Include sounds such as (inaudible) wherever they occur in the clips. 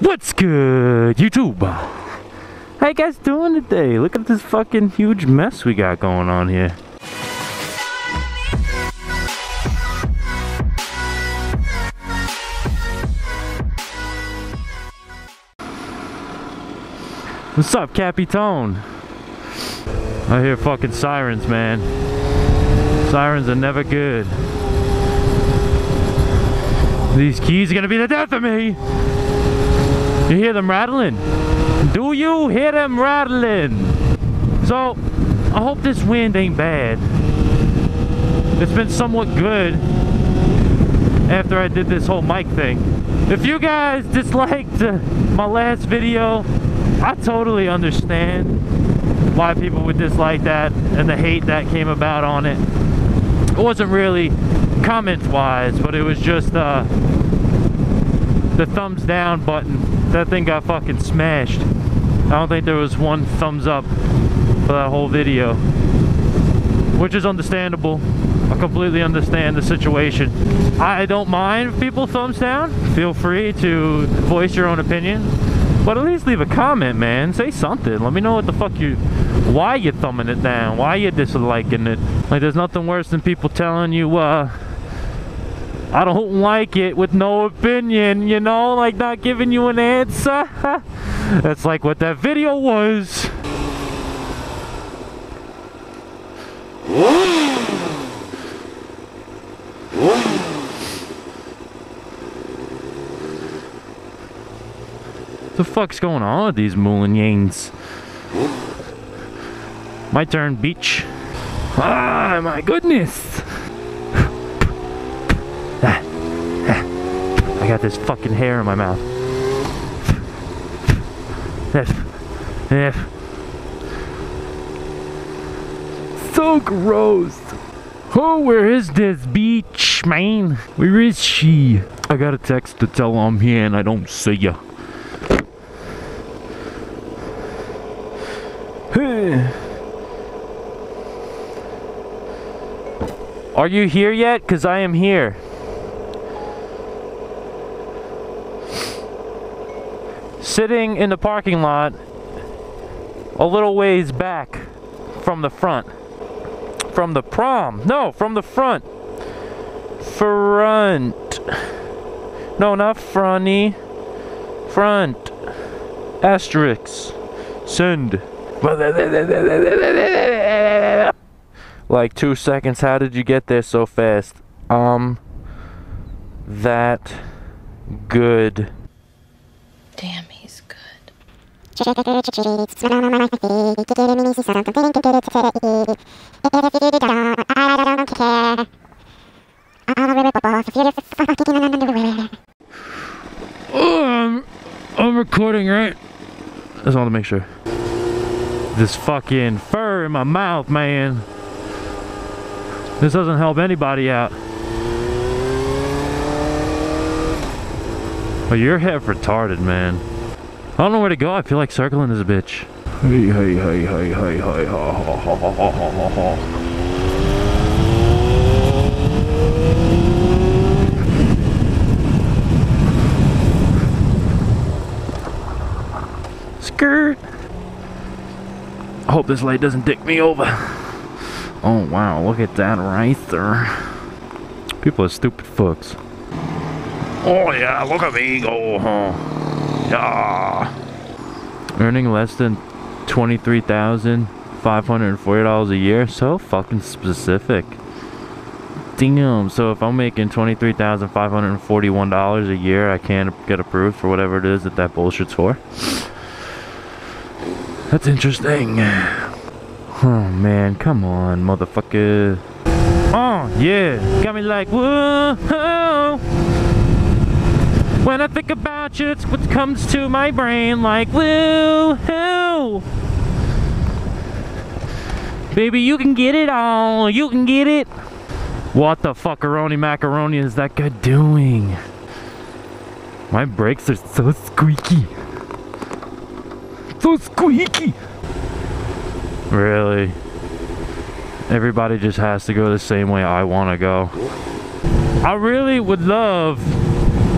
What's good, YouTube? How you guys doing today? Look at this fucking huge mess we got going on here. What's up, Capitone? I hear fucking sirens, man. Sirens are never good. These keys are gonna be the death of me. You hear them rattling? Do you hear them rattling? So, I hope this wind ain't bad. It's been somewhat good after I did this whole mic thing. If you guys disliked uh, my last video, I totally understand why people would dislike that and the hate that came about on it. It wasn't really comments wise, but it was just uh, the thumbs down button. That thing got fucking smashed. I don't think there was one thumbs up for that whole video, which is understandable. I completely understand the situation. I don't mind if people thumbs down. Feel free to voice your own opinion. But at least leave a comment, man. Say something. Let me know what the fuck you, why you thumbing it down, why you disliking it. Like, there's nothing worse than people telling you, uh, I don't like it with no opinion, you know, like not giving you an answer. (laughs) That's like what that video was. The fuck's going on with these Moulinans? My turn, beach. Ah, my goodness! I got this fucking hair in my mouth. So gross. Oh, where is this beach, man? Where is she? I got a text to tell I'm here and I don't see ya. Are you here yet? Because I am here. Sitting in the parking lot a little ways back from the front. From the prom. No, from the front. Front. No, not fronty. Front. Asterisk. Send. Like two seconds. How did you get there so fast? Um. That. Good. Damn, good. Oh, I'm, I'm recording, right? I Just want to make sure. This fucking fur in my mouth, man. This doesn't help anybody out. Well, you're half retarded, man. I don't know where to go. I feel like circling this bitch. Hey, hey, hey, hey, hey, hey, ha, ha, ha, ha, ha, ha, ha. Skirt. I hope this light doesn't dick me over. Oh wow, look at that right there. People are stupid fucks. Oh yeah, look at me go, huh? Yeah. Earning less than $23,540 a year? So fucking specific. Damn, so if I'm making $23,541 a year, I can't get approved for whatever it is that that bullshit's for? That's interesting. Oh man, come on, motherfucker. Oh, yeah. Got me like, whoa. When I think about you, it's what comes to my brain like, woo hoo. Baby, you can get it all. You can get it. What the fuckeroni macaroni is that guy doing? My brakes are so squeaky. So squeaky. Really? Everybody just has to go the same way I want to go. I really would love,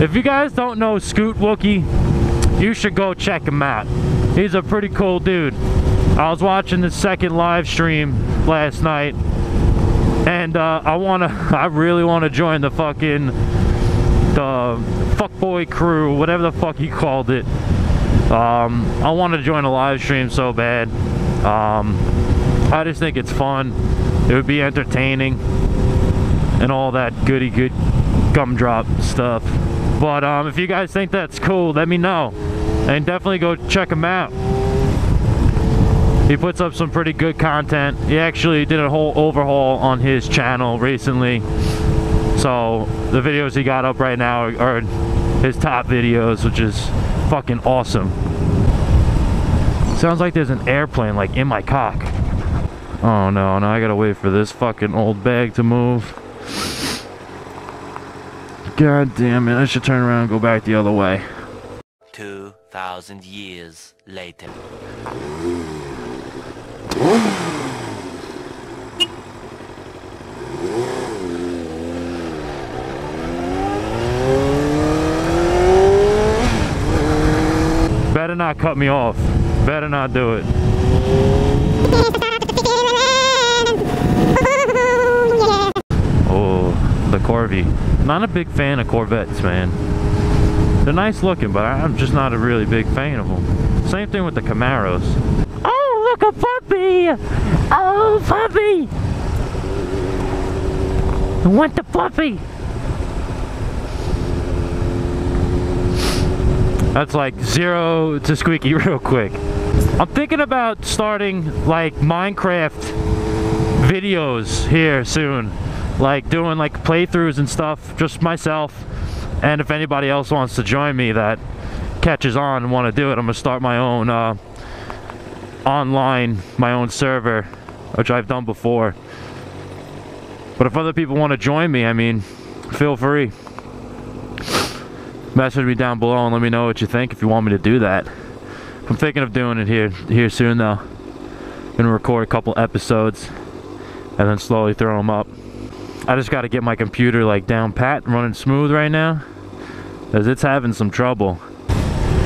if you guys don't know Scoot Wookie, you should go check him out. He's a pretty cool dude. I was watching the second live stream last night, and uh, I wanna, (laughs) I really wanna join the fucking the fuckboy crew, whatever the fuck he called it. Um, I want to join a live stream so bad. Um, I just think it's fun. It would be entertaining and all that goody good gumdrop stuff. But um, if you guys think that's cool, let me know. And definitely go check him out. He puts up some pretty good content. He actually did a whole overhaul on his channel recently. So the videos he got up right now are his top videos, which is fucking awesome. Sounds like there's an airplane like in my cock. Oh no, now I gotta wait for this fucking old bag to move. God damn it, I should turn around and go back the other way. 2,000 years later. Better not cut me off. Better not do it. Oh, the Corvette. Not a big fan of Corvettes, man. They're nice looking, but I'm just not a really big fan of them. Same thing with the Camaros. Oh, look, a puppy! Oh, puppy! I want the puppy! That's like zero to squeaky (laughs) real quick. I'm thinking about starting like Minecraft videos here soon. Like doing like playthroughs and stuff, just myself. And if anybody else wants to join me that catches on and want to do it, I'm gonna start my own uh, online, my own server, which I've done before. But if other people want to join me, I mean, feel free message me down below and let me know what you think if you want me to do that. I'm thinking of doing it here here soon though. Gonna record a couple episodes and then slowly throw them up. I just got to get my computer like down pat, and running smooth right now, as it's having some trouble.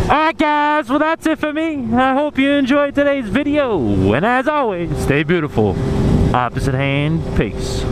Alright guys, well that's it for me. I hope you enjoyed today's video. And as always, stay beautiful. Opposite hand, peace.